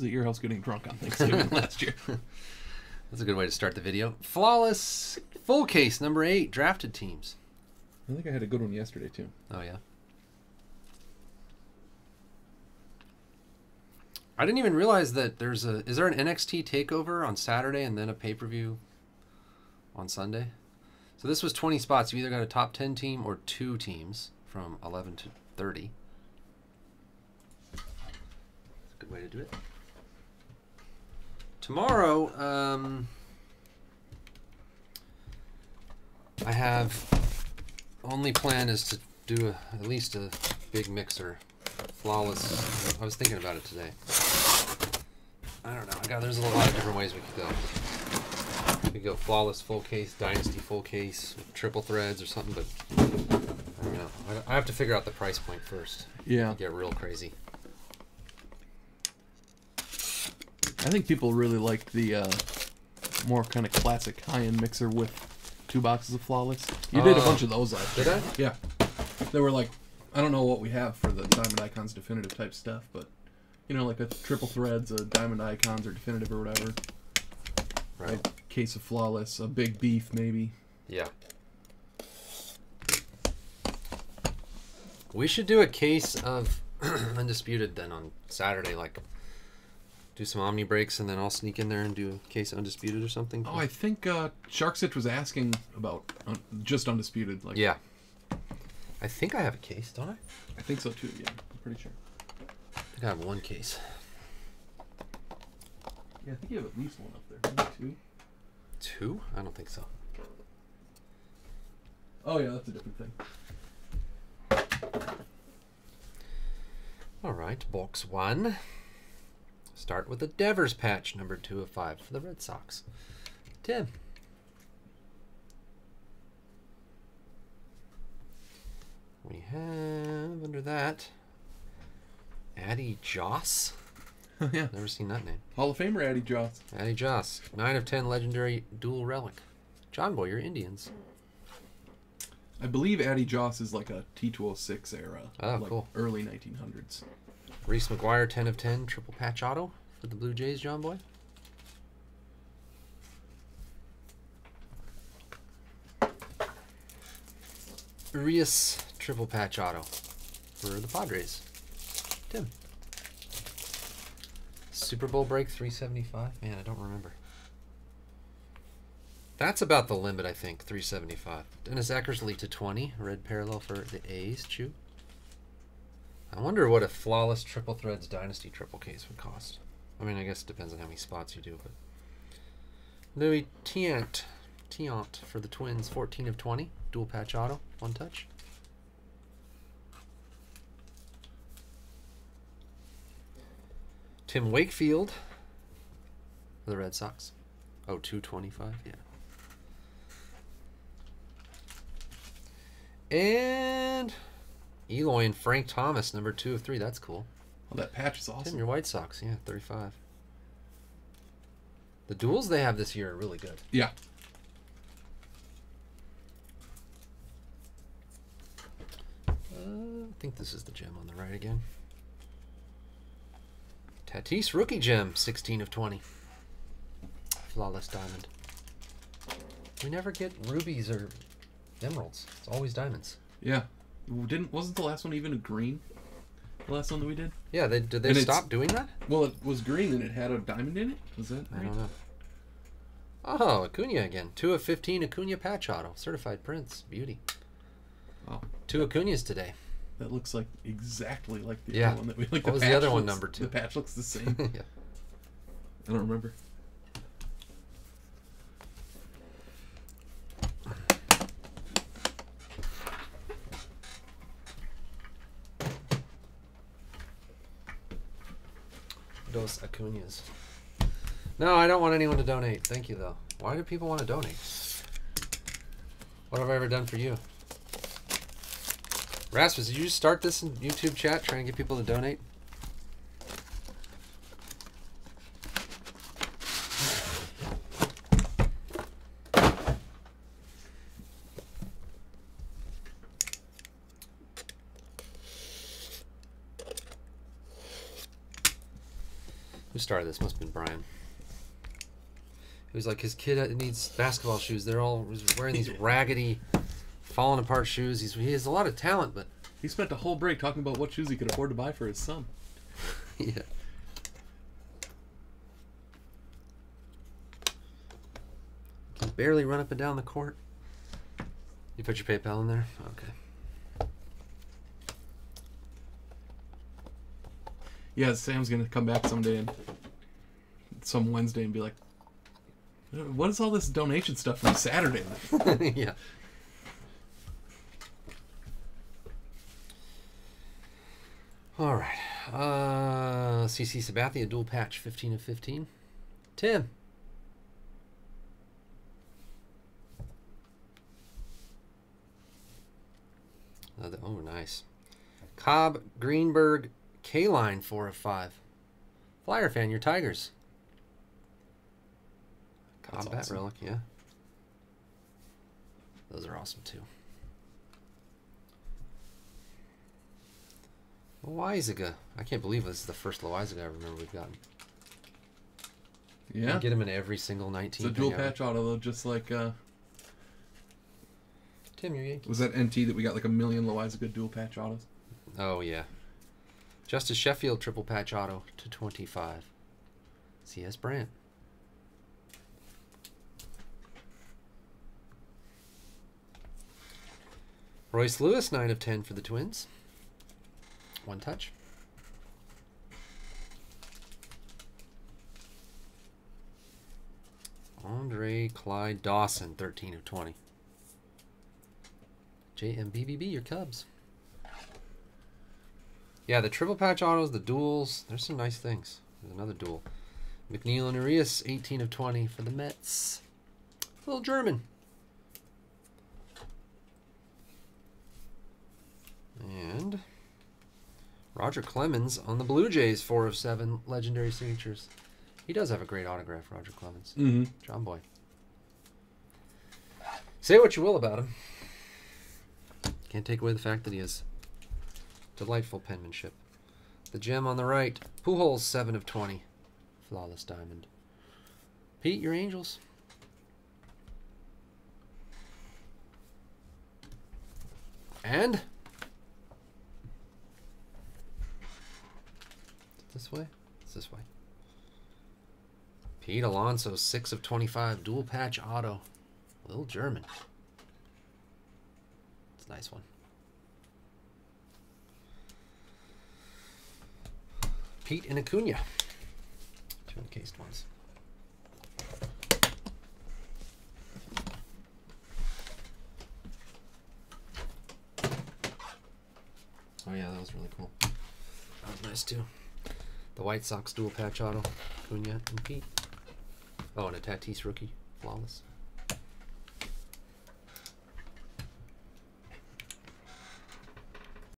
was at your house getting drunk on Thanksgiving last year. That's a good way to start the video. Flawless full case number eight drafted teams. I think I had a good one yesterday too. Oh yeah. I didn't even realize that there's a. Is there an NXT takeover on Saturday and then a pay per view on Sunday? So this was 20 spots. You either got a top 10 team or two teams from 11 to 30. That's a good way to do it. Tomorrow, um, I have only plan is to do a, at least a big mixer, flawless. I was thinking about it today. I don't know. God, there's a lot of different ways we could go. We could go flawless full case, dynasty full case, triple threads or something, but I don't know. I, I have to figure out the price point first. Yeah. Get real crazy. I think people really liked the uh, more kind of classic high-end mixer with two boxes of flawless. You did a Oh. bunch of those last Did year. I? Yeah. They were like, I don't know what we have for the Diamond Icons definitive type stuff, but you know, like a triple threads, a Diamond Icons or definitive or whatever. Right. A case of flawless, a big beef maybe. Yeah. We should do a case of undisputed then on Saturday, like do some omni breaks and then I'll sneak in there and do a case undisputed or something. Oh, I think uh, Sharksitch was asking about un- just undisputed. Like, yeah. I think I have a case, don't I? I think so too. Yeah, I'm pretty sure. I think I have one case. Yeah, I think you have at least one up there. Maybe two. Two? I don't think so. Oh yeah, that's a different thing. All right, box one. Start with the Devers patch, number two of five for the Red Sox. Tim. We have under that Addie Joss. Oh, yeah, Never seen that name. Hall of Famer Addie Joss. Addie Joss, nine of ten legendary dual relic. John Boy, you're Indians. I believe Addie Joss is like a T206 era. Oh, like cool. Early 1900s. Reese McGuire, ten of ten triple patch auto for the Blue Jays. John Boy. Urias triple patch auto for the Padres. Tim. Super Bowl break 375. Man, I don't remember. That's about the limit, I think. 375. Dennis Eckersley to 20. Red parallel for the A's. Chew. I wonder what a flawless triple threads dynasty triple case would cost. I mean, I guess it depends on how many spots you do, but Louis Tiant, Tiant for the Twins, 14 of 20, dual patch auto, one touch. Tim Wakefield for the Red Sox. Oh, 225, yeah. And Eloy and Frank Thomas, number two of three. That's cool. Oh, that patch is awesome. Tim, your White Sox, yeah, 35. The duels they have this year are really good. Yeah. Uh, I think this is the gem on the right again. Tatis rookie gem, 16 of 20. Flawless diamond. We never get rubies or emeralds. It's always diamonds. Yeah. Didn't wasn't the last one even a green? The last one that we did? Yeah, they did they And stop doing that? Well, it was green and it had a diamond in it. Was that I right? don't know. Oh, Acuna again. Two of 15 Acuna patch auto. Certified prints. Beauty. Oh, Two Acunas today. that looks like exactly like the Yeah. other one that we like. What was the other one, number two? The patch looks the same. yeah. I don't remember. Dos Acunas. No, I don't want anyone to donate. Thank you, though. Why do people want to donate? What have I ever done for you? Rasmus, did you start this in YouTube chat trying to get people to donate? Started this? Must have been Brian. He was like, his kid uh, needs basketball shoes. They're all wearing these raggedy, falling apart shoes. He's, he has a lot of talent, but He spent a whole break talking about what shoes he could afford to buy for his son. yeah. Can barely run up and down the court. You put your PayPal in there? Okay. Yeah, Sam's gonna come back someday and some Wednesday and be like, "What is all this donation stuff from Saturday?" yeah. All right. Uh, CC Sabathia, dual patch, 15 of 15. Tim. Oh, nice. Cobb, Greenberg, Kaline, 4 of 5. Flyer fan, your Tigers. That's Combat awesome. relic, yeah. Those are awesome too. Loaisiga. I can't believe this is the first Loaisiga I remember we've gotten. Yeah, get him in every single 19. it's a dual patch auto though, just like uh, Tim, your Yankees. was that NT that we got like a million Loaisiga dual patch autos. Oh, yeah. Justus Sheffield triple patch auto to 25. CS Brandt. Royce Lewis, 9 of 10 for the Twins. One touch. Andre Clyde Dawson, 13 of 20. JMBBB, your Cubs. Yeah, the triple patch autos, the duels, there's some nice things. There's another duel. McNeil and Arias, 18 of 20 for the Mets. A little German. And Roger Clemens on the Blue Jays, 4 of 7 legendary signatures. He does have a great autograph, Roger Clemens. Mm-hmm. John Boy. Say what you will about him. Can't take away the fact that he has delightful penmanship. The gem on the right, Pujols, 7 of 20. Flawless diamond. Pete, your Angels. And this way? It's this way. Pete Alonso, 6 of 25, dual patch auto. Little German. It's a nice one. Pete and Acuna. Two encased ones. Oh yeah, that was really cool. That was nice too. The White Sox dual patch auto, Acuna and Pete. Oh, and a Tatis rookie, flawless.